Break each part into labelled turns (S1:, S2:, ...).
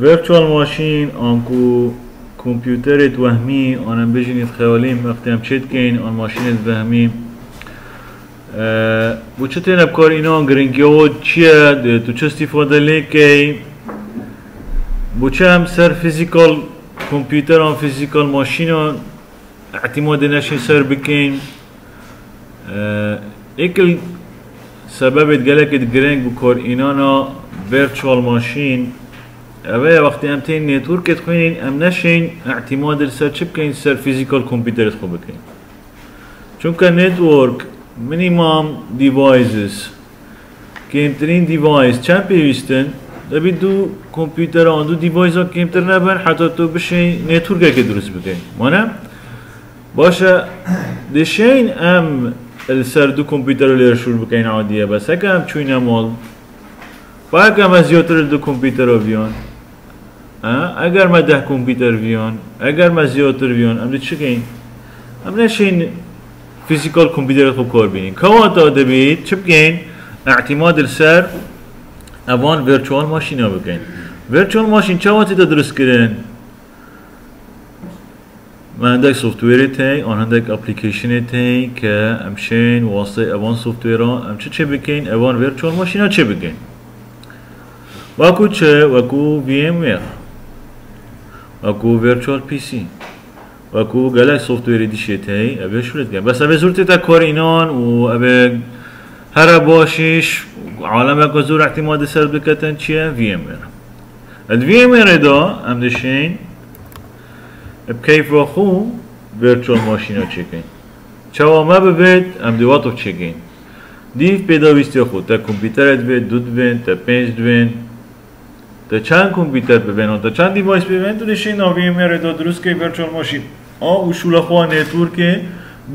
S1: virtual machine آنکو کامپیوترت وهمی آنم بجینید خیالیم وقتی هم چید کین آن ماشینت وهمی بو چه تین بکار اینا؟ گرینگی ها چیه؟ تو چه استفاده لیکی بو چه هم سر فیزیکال کامپیوتر آن فیزیکال ماشین آن اعتماد نشین سر بکین. ایکل سبب گلک گرینگ بکار اینا نا virtual ماشین اوه وقتی ام تین نتورک تخوینین ام نشین اعتماد سر چه بکین سر فیزیکال کامپیوتر خو بکین چون که نتورک minimum devices. کمترین دیوایس چند پیوستن دبی دو کامپیوتر آن دو دیوایس ها کمتر نبن حتی تو نتورک که درست بکنی مانه باشه دشین ام السر دو کامپیوتر رو لیر شروع بکنین عادیه بس اگه هم چوین با اگه هم از زیادتر دو کامپیوتر رو بیان اگر ما ده کامپیوتر بیان اگر ما زیادتر بیان ام چه کن ام نشین فيزيكال كمبيوتر خو كور بينين كواتا دبيت چه بگين اعتماد السر اوان virtual ماشين بگين virtual ماشين چه وقتی تدرس کرن؟ ما عندك سوفت وير تي آن عندك ابلكيشن تي که امشين واسطه اوان سوفت وير ام چه چه بگين اوان virtual ماشين چه بگين وكو چه وكو في ام وير وكو virtual پی سی وكو قال سوفت وير دي شيتي ابي شو لتقال بس ابي زرت تا كورينون وابي هرا باشيش عالمك وزور اعتماد سر بكتن چيه في ام ار الفي ام ار دا ام دشين بكيف وخو virtual ماشينا چكين چوا ما ببيت ام دي واتو چكين دیف پیدا ویستی خود تا کامپیوترت بید دو دوین تا پنج تا چند کامپیوتر ببین تا چند دیوایس ببین تو نشین ناوی میره دا درست که ورچوال ماشین آ وشول خوا نتورک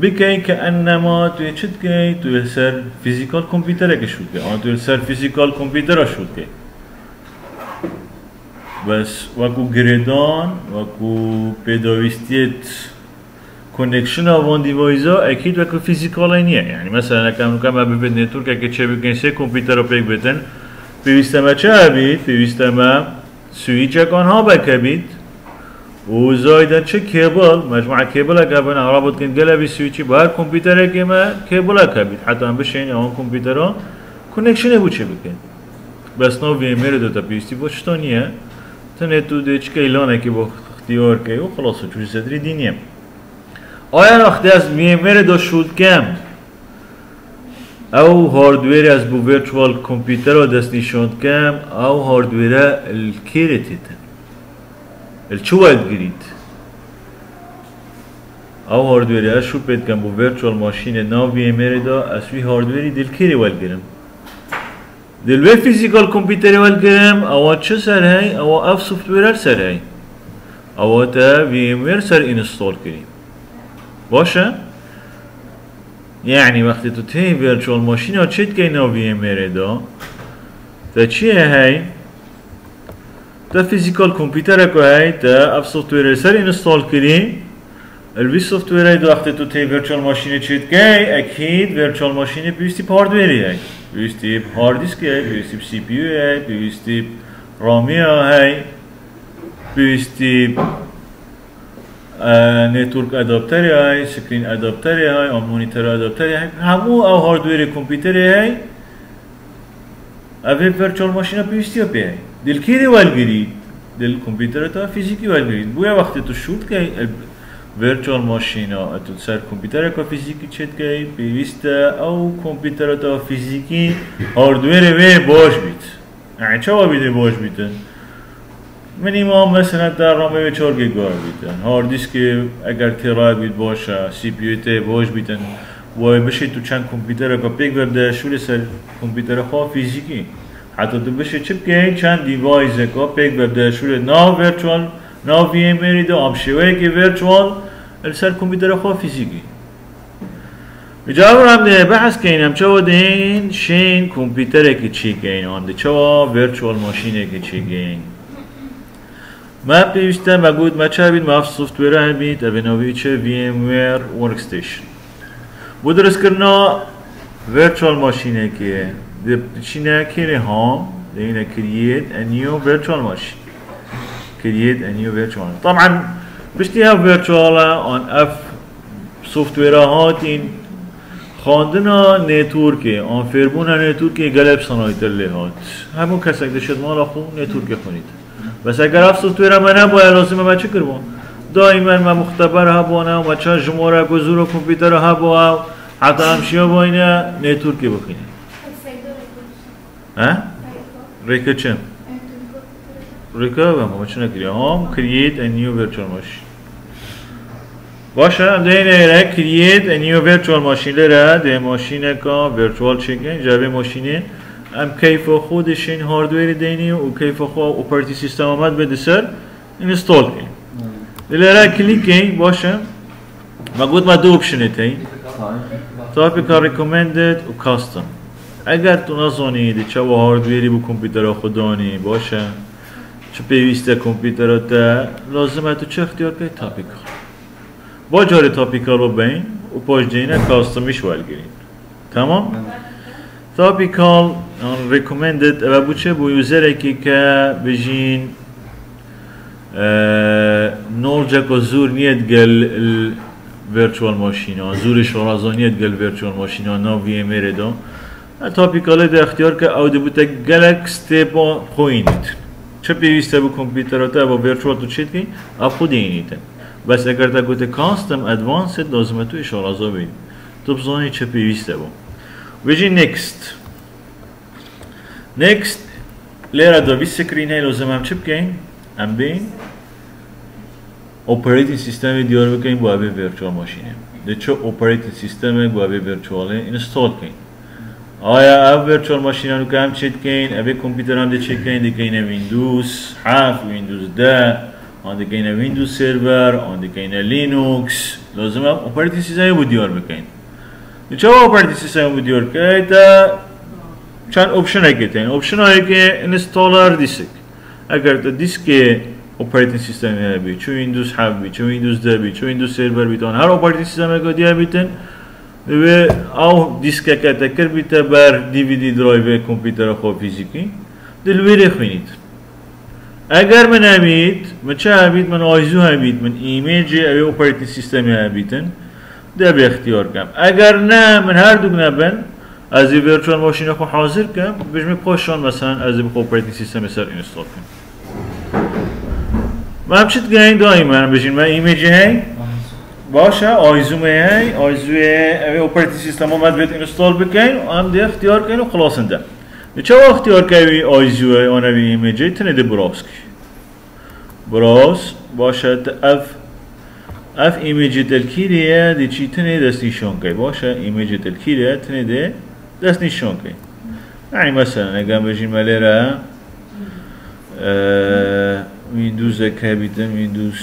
S1: بکی که انما توی چت که توی سر فیزیکال کامپیوتر که شد که آن توی سر فیزیکال کامپیوتر شد که بس وکو گردان وکو پیداویستیت کنکشن آوان دیوایزا اکید وکو فیزیکال نیه یعنی مثلا کم کم ببید نتورک که چه بگن سه کامپیوتر رو پیک بتن پیوسته چه بید پیوسته سویچ ها بکبید. وزايدا چه كيبل مجموعة كيبل قبل رابط كنت قلبي سويتشي بهر كمبيوتر كيما كيبل كبيت حتى هم بشين اون كمبيوتر كونكشن بو چه بكن بس نو في ام دو تا بيستي بو شتونيه تنه تو ديچ كيلانه كي بو اختيار كي و خلاص چوش صدري دينيه آیا وقتی از ویمر دو شد کم؟ أو هاردوير از بو فيرتشوال كمبيوتر دست نشوند كم أو هاردوير الكيريتيت الشواد جريد أو هاردوير اشو بيت كم بو فيرتشوال ماشين ناو بي ام دا أسوي هاردويري دل كيري والجرم دل وي فيزيكال كمبيوتر والجرم أو تشو سر هاي أو اف سوفت سر هاي أو تا بي ام وير سر انستول كريم باشه؟ يعني وقتی تو تی ورچوال ماشین ها چید که ناو وی امر دا؟ تا چیه هی؟ تا فيزيكال كمبيوتر کو هاي تا اف سوفت وير سر انستال كري الوي سوفت وير دو وقت تو تي فيرتشوال ماشين چيت گي اكيد فيرتشوال ماشين بيستي هاردوير هاي بيستي هارد ديسك هاي بيستي سي بي يو هاي بيستي رامي هاي بيستي نتورک ادابتر هاي سكرين ادابتر هاي او مونيتور ادابتر هاي همو او هاردوير كمبيوتر هاي اوه ورچوال ماشین پیوستی ها پیه دل کیری والگیرید دل کمپیوتر تا فیزیکی والگیرید بویا وقتی تو شود که ورچوال ماشین ها تو سر کمپیوتر کا فیزیکی پیوست او کمپیوتر تا فیزیکی هاردویر وی باش بیت. یعنی چه بیده باش بیتن؟ مینیمم مثلا در رامه چهار گیگا بیتن. هارد دیسک اگر تیرای بیت باشه سی پی یو باش بیتن. و بشه تو چند کامپیوتر که پیک برده شور سر کامپیوتر خواه فیزیکی. حتی تو بشه چپ که چند دیوایز که پیک برده شور نا ورچوال نا وی ام ای دو که ورچوال سر کامپیوتر خواه فیزیکی. جواب ده بحث کنیم چه ودین شین کامپیوتر که چی گین آن ده چه ورچوال ماشینه که چی گین ما پیوستم و گود ما چه بید ما سوفت ویر بید اوه نوی چه وی ام ویر ورک ستیشن بۆ دەستکردنا virtual ماشینێکێ چینەکێنێ هام دەینە کریێت ئەنیۆ virtual ماشین create a new virtual طبعا بشتيها virtual on اف سوفتوير هاتين خواندنا نتورکی آن فرمون نتورکی گلب صنایتر لهات همون کسک دشت مال خو نتورکی خونید بس اگر اف سوفتویر من هم باید لازمه ما چه کربون دائما ما مختبر ها بونه و چه جمعه گذور و کمپیوتر ها بوا حتی همشی ها با اینه نتورکی بخینه. ها؟ ریکه چه؟ ریکه و ما چه نکریم هم create a new virtual machine. باشه ده اینه create a new virtual machine. لره ده ماشینه که virtual چکن جبه ماشینه. ام کیف خودش این هاردویر دینی و کیف خود اپرتی سیستم آمد بده سر اینستال کن. لره کلیک کن باشه. ما گفت ما دو اپشنه تین تاپیکا recommended و custom. اگر تو نزانید چه و هاردویری بو کامپیوتر خودانی باشه. چه پیوسته کامپیوتر تا لازمه تو چه اختیار کنی تاپیکا با جاری تاپیکا رو بین و پاش جینه کاستمیش والگیرین تمام؟ تاپیکال recommended بو چه بو یوزر که که بجین نورجک و زور گل virtual ماشین ها زورش رازانیت گل virtual ماشین ها نا وی ام ار دو تاپیکال ده اختیار که او بوده گلک ستیپا خوینید چه پیوسته بو کامپیوتر تا با virtual تو چیت کی اپ خود اینیتن بس اگر تا گوته کاستم ادوانسد لازمه تو اشارازا بید تو بزانی چه پیوسته بو ویجی نکست دا بی سکرین های لازم هم چه بکن ام بین operating سیستم دیار بکنیم با ابی ورچوال ماشینه ده چه operating سیستم با ابی ورچواله اینستال کن آیا اب ورچوال ماشین رو که هم چیت کن ابی کمپیوتر هم ده چیت کن ده کن ویندوز 7 ویندوز 10 آن ده کن ویندوز سرور آن ده کن لینوکس لازم هم operating سیستم بود دیار بکن چه operating سیستم بود دیار تا چند اپشن هایی که اپشن هایی که انستالر دیسک اگر تا دیسک operating system ها بی چون ویندوز 7 بی چون ویندوز 10 بی چون ویندوز سرور بیتون هر operating system که دیا بیتن و او دیسک که تکر بیتا بر دی وی دی درایو کامپیوتر خو فیزیکی دلویری خوینید اگر من هبید من چه هبید من آیزو هبید من ایمیج او operating سیستم هبیتن ده به اختیار کم. اگر نه من هر دوگ نبن از این ورچوال ماشین خو حاضر کم بجمی پاشان مثلا از این operating سیستم سر اینستال کنم ما هم چیت گین دائما بجین ما ایمیجی هی باشه آیزومه هی آیزوی اوی سیستم اومد بیت اینستال بکن و هم دی اختیار کن و خلاص انده چه اختیار کنی آیزوی آن اوی ایمیجی تنه دی براوز کی براوز باشه اف اف ایمیجی تلکیریه دی چی؟ تنه دست نشان کی باشه ایمیجی تلکیریه تنه دی دست نشان کی يعني مثلا اگر بجین ملیره ویندوز که بیتن ویندوز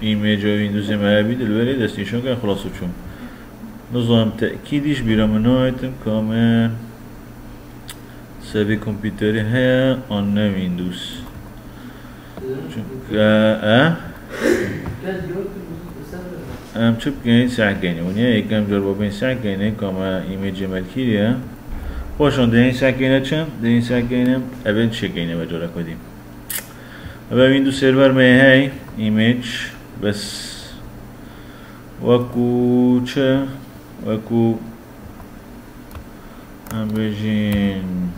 S1: ایمیج و ویندوز ما بید الولی دستیشون که خلاصو چون. نظام تأکیدش بیرام نایتم کامل سبی کمپیوتری هیا آن نه ویندوز. چون ام چوب کنید سعی کنید ونیا یکم جور بابین سعی کنید کاما ایمیج ملکیریه باشون ده این سعی کنید چم ده این سعی کنید اول چه کنید و جورا کدیم و ويندوز سيرفر ما هي ايميج بس وكو چه وكو هم بجين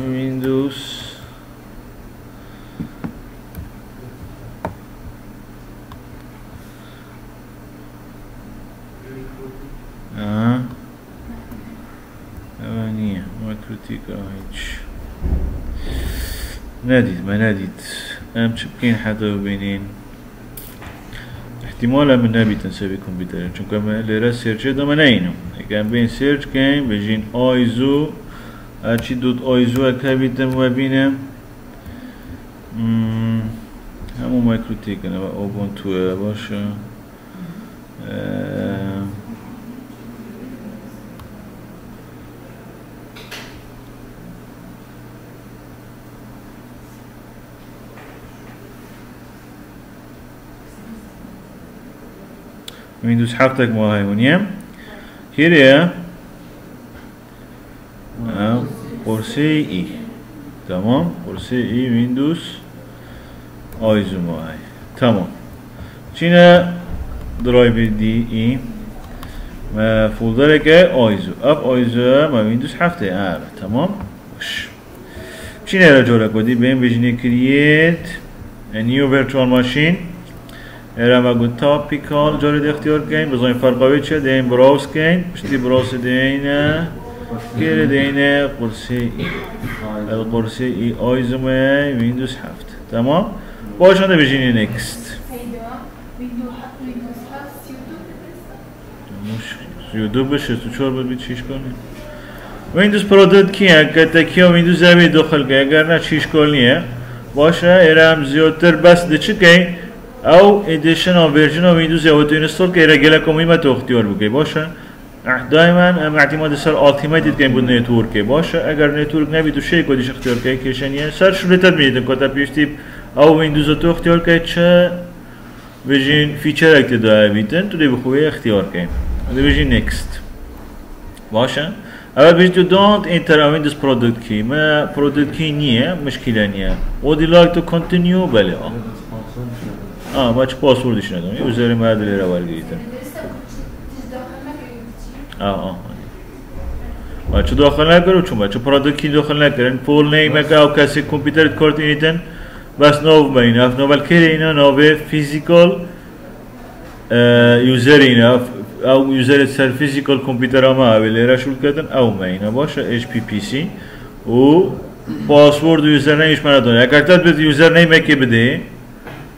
S1: ويندوز ناديت ما ناديت أم شبكين حدا وبينين. احتمالا من نبي تنسبكم بدل چونکه ما لرا سيرج دو من اینو. اگم بین سرچ کن بجین آیزو. اچی دوت آیزو اکبیتم و بینم. همو مایکرو تیکنه و آبون توه باشه. آه. ويندوز حقتك ما هاي ونيم هيريا قرصي اي تمام قرصه ای ویندوز آیزومای تمام چینه درایو دی ای ما فولدر که آیزو اب آیزو ما ویندوز هفته ار تمام باش چینه را جورا کدی بیم بجنی کریت نیو virtual machine. Era ما گو تاپیکال جارد اختیار کن بزاین فرقاوی چه دین براوز کن پشتی براوز دین گره دین قرصه ای القرصه ای آیزومه ویندوز هفت تمام باشنده بجینی نکست یوتیوب بشه تو چهار باید چیش کنی ویندوز پرودکت کیه که تکیه ویندوز زمین داخل که اگر نه چیش کنیه باشه ارم زیادتر بس ده چی که او ادیشن او ورژن او ویندوز یا تو اینستال که گله کمی تو اختیار بگی باشه. دائما اعتماد سر التیمیت که بود نتورک. باشه. اگر نتورک نبی تو شی کدیش اختیار که کشنیه سر شروع میدن کتا پیشتی او ویندوز تو اختیار که چه بجین فیچر اکتدا بیتن تو دی بخوی اختیار که. دی بجین نکست باشه. اول بيجي تو don't enter a Windows product key. ما product key نیه مشکل نیه. Would you like to continue? بله. آه آه ما چه پاسوردش ندارم یوزر معدلی رو برگیتن آه آه ما چه داخل نکرو چون بچه پرودکت کی داخل نکردن فول نیم که او کسی کامپیوتر کارت اینیتن بس نو بین اف نو بلکه اینا نو فیزیکال یوزر اینا او يوزر سر فيزيكال كمبيوتر ما اللي راشول كدن او مينا باشه اچ پی پی سی و پاسورد و یوزر نیمش من داره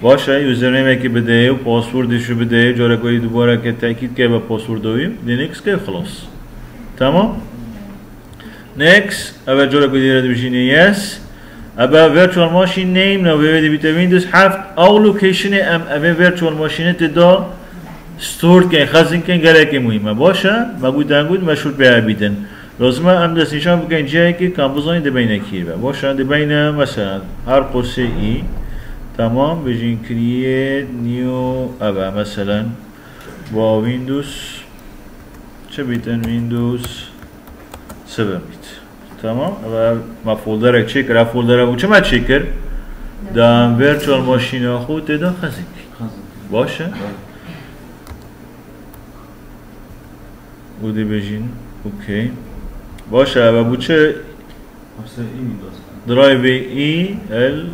S1: باشه یوزر نیم که بده و پاسوردش بده جاره کوی دوباره که تاکید که به پاسورد دویم لینکس که خلاص. تمام؟ Next اول جاره کوی دیره بشینه یس ابا virtual machine name نو بده بیت ویندوز هفت او لوکیشن ام ابا virtual machine تدا ستور کن خزین کن گره که مهمه باشه؟ و گودن گود مشهور به بیدن لازمه هم دست نشان بکن جایی که کام بزنید بین کیه. باشه؟ ده بین مثلا هر قرصه ای. تمام بجین کریت نیو ابا مثلا با ویندوز چه بیتن؟ ویندوز 7 بیت. تمام؟ و ما فولدر چک را فولدر و چه ما چکر دام ورچوال ماشین خود دا خزین باشه. بوده بجین اوکی. باشه. و بوچه درایو ای ال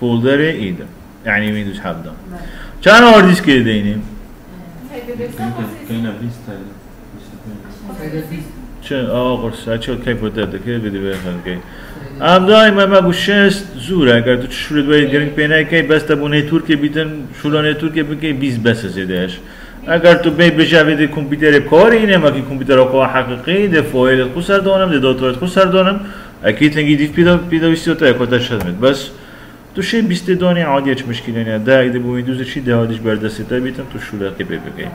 S1: فولدر ای ده یعنی ویندوز 7 چند هارد دیسک دینیم چه؟ آقا چه کی ده که بدی بخن که ام دائما ما گوشست زوره اگر تو شروع باید گرینگ پینه که بس تبونه ترکی بیتن شلانه ترکی بگه 20 بس زیدهش اگر تو بی بجوید کامپیوتر کاری اینه ما که کامپیوتر آقا حقیقی ده فایل خود سر دانم ده داتایت خود سر دانم. اکید تنگی دیف پیدا پیدا بیستی تا اکاتا شد. بس تو شی بیست دانی عادی اچ مشکلی نه ده ایده بو ویندوز چی ده عادیش بردستی تا بیتم تو شوله که بی بگی.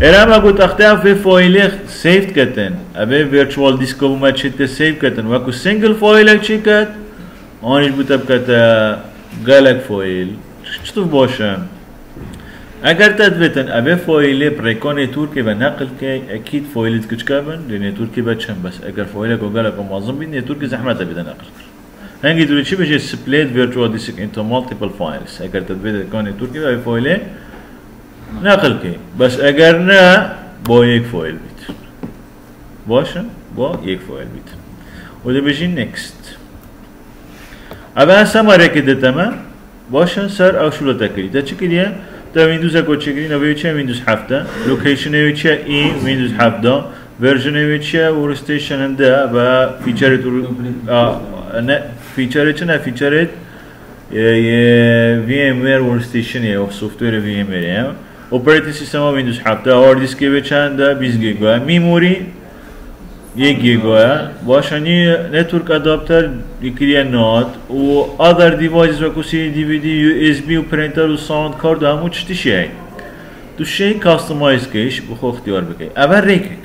S1: ارم اگو تخته اف فایل سیف کتن. ابه ورچوال دیسکو بو ما چیت سیف کتن. وکو سنگل فایل چی کت؟ آنش بوتب کت گلک فایل. چطور باشه اگر تدویتن ابه فایل برکان تورکی و نقل که اکید فایلیت کچ کبن؟ لینه تورکی بچن بس. اگر فایل گوگل کو معظم بین تورکی زحمت بیده نقل هنگی دوری چی بشه split virtual disk into multiple files. اگر تدویت کان تورکی و فایل نقل که بس اگر نه با یک فایل بیت باشه با یک فایل بیت و ده بشین نکست اول سماره که دتمه باشه سر او شلو تکری ده چی کلیه ده ویندوز کو چگری نوی چه ویندوز 7 لوکیشن وی چه ای ویندوز 7 ورژن وی چه ورستیشن ده و فیچر تو نه فیچر چه نه فیچر وی ام ویر ورستیشن یا سوفت ویر وی ام ویر اپراتینگ سیستم ویندوز 7 هارد دیسک به چند 20 گیگا میموری یک گیگا باشانی نتورک ادابتر یکی نات و other devices و کسی دی وی دی یو اس بی و پرینتر و ساوند کارد و همو چتی شیه تو شی کاستمایز کش بخو اختیار بکی اول ریکک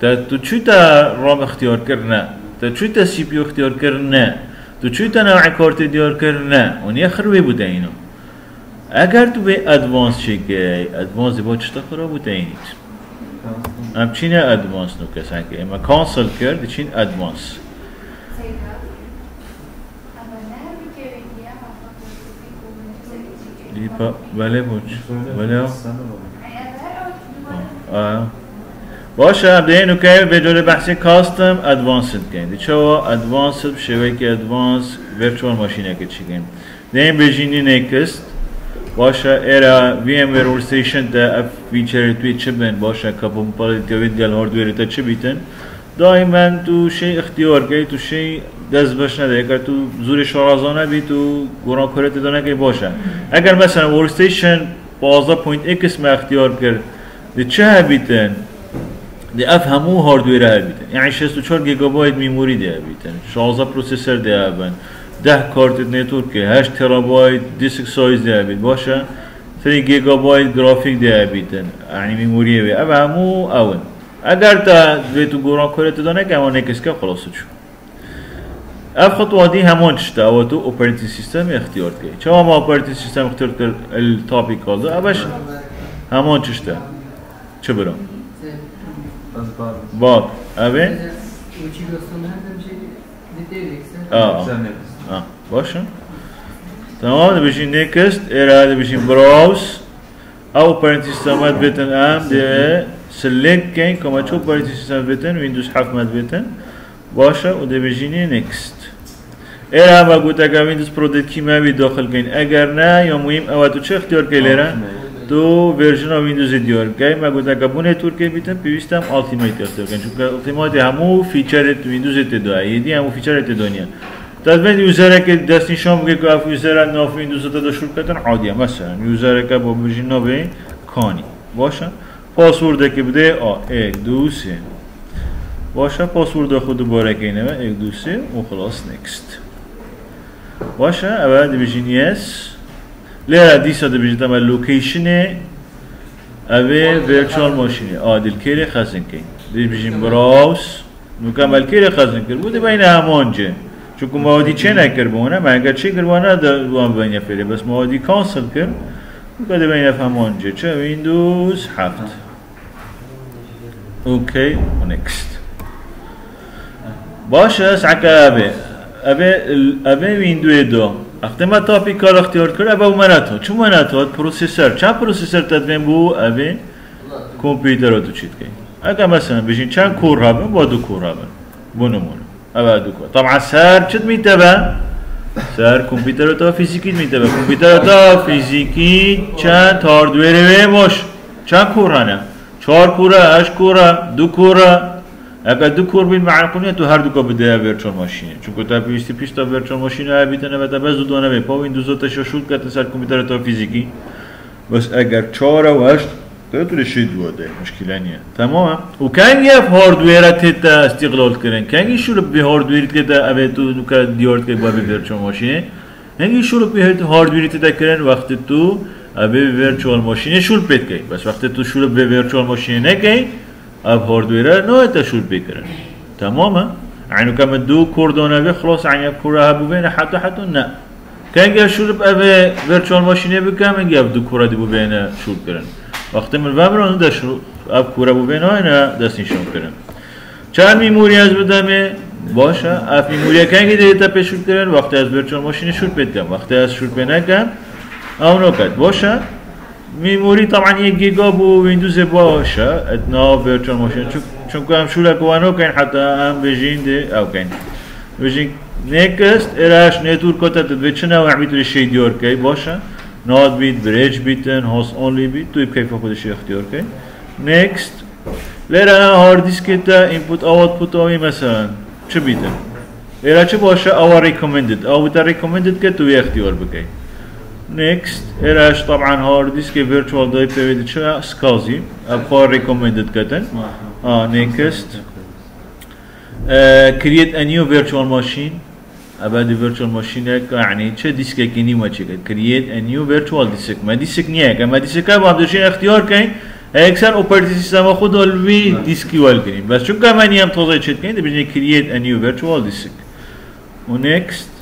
S1: تا تو چی تا رام اختیار کرد تا چی تا سی پی اختیار کرد تو چی تا نوع کارت دیار کرد نه اونی خروی بوده اینو اگر تو به ادوانس چگه ادوانس با چطور خراب بوده اینیت ام چینه ادوانس نو کسان که اما کانسل کرد چین ادوانس بله بوچ بله آه باشه ابدا اینو که به جور بحثی کاستم ادوانسد کن چه ادوانسد شوی که ادوانس ورچوال ماشینه که چی کن دیم بجینی نکست باشه ایرا وی ام ور ستیشن تا اف فیچر توی چه بن باشه کپابیلیتی و دیال هاردویر تا چه بیتن؟ دائما تو شی اختیار کی تو شی دست باش نده. اگر تو زور شارازانه بی تو گناه کرت دانه که باشه. اگر مثلا ورک ستیشن 12.x ما اختیار کرد چه بیتن؟ اف همو هاردویر هر بیتن. یعنی 64 گیگابایت میموری دی بیتن. 16 پروسسور دی بن 10 کارت نتورک 8 ترابایت دیسک سایز دی بیت. باشه؟ 3 گیگابایت گرافیک دی بیتن. یعنی میموری بی اف همو اون. اگر تا به تو گوران کرت دانه که اما نکس که خلاص اف خطوه دي همون تشتا او تو اوبريتنج سيستم اختيار كي چه ما اوبريتنج سيستم اختيار كر التوبيك هذا. ابش همون تشتا چه برام باك ابي اه اه باشه تمام نکست ایره ده بشین براوز او اوبريتنج سيستمات بيتن ام ده سلكت كين كما تشوف اوبريتنج سيستم بيتن ويندوز 7 مات بيتن باشه و ده بجینی نکست ایر همه گوت اگر ویندوز پرودکت کی ما داخل کن اگر نه یا مهم او تو چه اختیار که لیره تو ورژن آف ویندوز دیار که ما گوت اگر بونه تور که بیتن پیوستم التیمیت اختیار کن چون التیمیت همو فیچر ویندوز تدوه یدی همو فیچر تدونیه تدوین یوزر که دست نشان بگه که اف یوزر ناف ویندوز تا داشور کتن عادیه. مثلا یوزر که با ورژن ناوی کانی. باشه. پاسورد که بده آ یک دو سه. باشه. پاسورد خود دوباره که اینه یک دو سه. و خلاص نکست باشه. اول دیویژن یس لێرا دیسە دەبیژدەمە لوکیشنێ ئەوێ ڤێکچۆل مۆشنێ ئادل کێرێ خەزنکەین دەبژین براوس. نوکەمەل کێرێ خەزن کرد بوو دەبینە هەمۆنجێ چونکو مەوادی چێ نەکردبووە ماگە چی کردوانە دەوان بینە فێرێ بەس مەوادی کانسل کرد وکە دەبینە هەمۆنجێ چە ویندوز حەفت أوكي ونكست باش اسعك ابي ابي ابي ويندو دو. وقتی ما تاپی کار اختیار کرد اوه منت ها چون منت ها پروسیسر چند پروسیسر تدوین بو اوه کمپیوتر رو تو چید اگر مثلا بشین چند کور ها با دو کور ها بو نمونه اوه دو کور طبعا سر چد میتبه سر کمپیوتر تا فیزیکی میتبه کمپیوتر تا فیزیکی چند هاردویر باش چند کور هنه چهار کوره هشت کوره دو کوره اگر دو کور بین معقولیه تو هر دو کا بده ورچوال ماشینه. چون که تا پیستی پیش تا ورچوال ماشینه ها بیتنه و تا بزو دانه به پا ویندوز تا شد کتن سر کمپیوتر تا فیزیکی. بس اگر چهار و هشت تو تو شید بوده. مشکل نیه. تمام. و کن یه هاردویر تا استقلال کردن کن شروع به هاردویر که تا تو نوکا دیارت که با به ورچوال ماشینه. هنگی شروع به هاردویر تا کردن وقتی تو اوه ورچوال ماشینه شروع پید که بس وقتی تو شروع به ورچوال ماشینه اب هاردوير نو تشول بكرن تماما يعني كما دو كوردونا بي خلاص يعني كورا هبو بين حتى حتى نا كان جا شول بأبي فيرتشوال ماشينه بكام جاب دو كورا دي بو شول كرن وقت من الفامر ده شو اب كورا بو بين هنا دستين شون كرن چند میموری از بدمه باشه اف میموری کنگی دیتا پیشول کردن وقتی از ورچوال ماشین شول پید کم وقتی از پید نکم اونو کد باشه میموری طبعا یک گیگا بو ویندوز باشه. اتنا ورچوال ماشین. چون که هم شوله کوانو کن حتی هم بجین ده او کن. بجین نکست اراش نتور چه نوع می‌تونی شی دیار که باشه. ناد بیت بریج بیتن هاست اونلی بیت توی کیف خودش که نکست لیره هارد دیسک تا اینپوت آوتپوت آوی مثلا. چه ایرا چه باشه؟ آوا ریکومندد. آوا تا ریکومندد که توی اختیار بکی. Next ايراش طبعا هارد ديسك فيرتشوال داي بيريد شا سكازي ابقى ريكومندد كتن اه next. Create a new virtual machine. ابد virtual يعني چه دیسک کنی ما چه create a new virtual disk. ما دیسک نیه که ما دیسک با دوشین اختیار کن اکثر اوپراتیو سیستم خود الوی دیسکی وال کنیم بس چون که من هم توضیح چت کنیم بجنی create a new virtual disk. و next.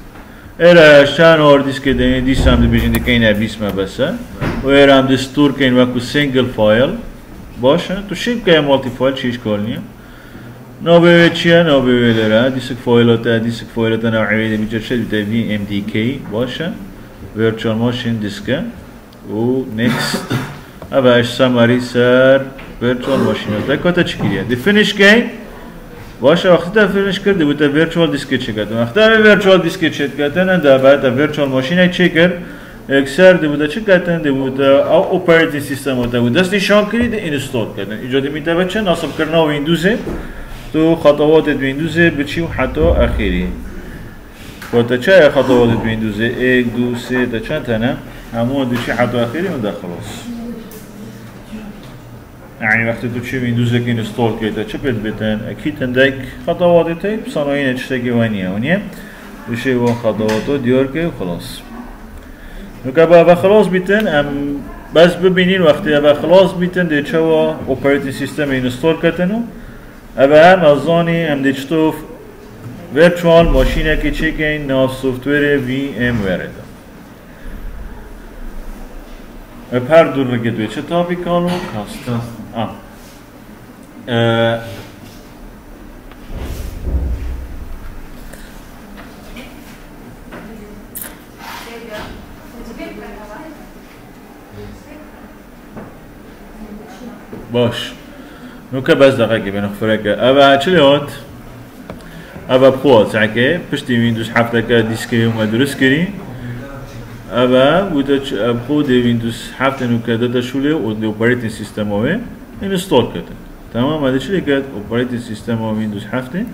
S1: Era شان اور دیسک دین دیس هم بجنی که اینه بیس ما بس و era هم دستور کن وکو single file باشه تو شیپ که مالتی فایل چیش کار نیه نابه چیه نابه داره دیسک فایلات دیسک فایلات نوعیه بیجر شد بیتا وی ام دی کی باشه virtual machine دیسکه و next اش سماری سر virtual machine ده کتا چی کریه دی فینیش کی باشه وقتی تا فینیش کرد بیتا virtual دیسک چی کرد وقتی تا virtual دیسک چی کرد نه ده بعد machine چی کرد اکثر دی بوده چه کردن دی بوده او اپراتینگ سیستم بوده بود دستی شان کرید اینستال کردن ایجاد می‌تونه چه نصب کردن ویندوزه تو خطوات ویندوز بچی و حتی اخیری و چه خطوات ویندوز یک دو سه تا چند تنه همون دو چی حتی اخیری و خلاص يعني وقتی تو چه ویندوز که اینستال کرده چه بید بتن اکید تندک خطوات تایی بصناعین چشتگی وانیه ونیه بشه و خطوات دیار که خلاص نوکه با خلاص بیتن ام بس ببینین وقتی با خلاص بیتن دی چه و اپراتینگ سیستم اینستال اول نازانی هم دیچتوف ورچوال ماشینه که که ناف سوفتویر وی ام ورده دور رو گدوی چه تابی کالو؟ آه باش. نوكا بس دقيقة بين فرقة أبا چليوت أبا بخوات سعكي پشتی ویندوز هفته که دیسکری اومد درست کری أبا بودا بخو دي ويندوز هفته نوكا داتا شوله و دي اوپريتنج انستول كده تمام هذا شو كده اوپريتنج سيستم هو ويندوز هفته؟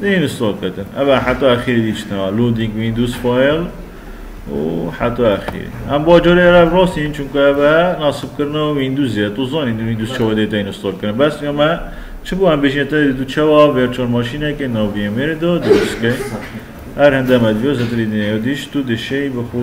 S1: دي انستول كده أبا حتى أخير ديشتنا لودينج ويندوز فايل و حتی اخیر. هم با جوری را راست این چون که با نصب کردن ویندوزه تو زانی ویندوز چه دیتا اینستال کنه؟ بس یا ما چه بو هم بشین تا دو چه وا ورچوال ماشینه که نو وی ام دو درست که؟ هر هنده مدویو زدری دیش تو دشه بخو.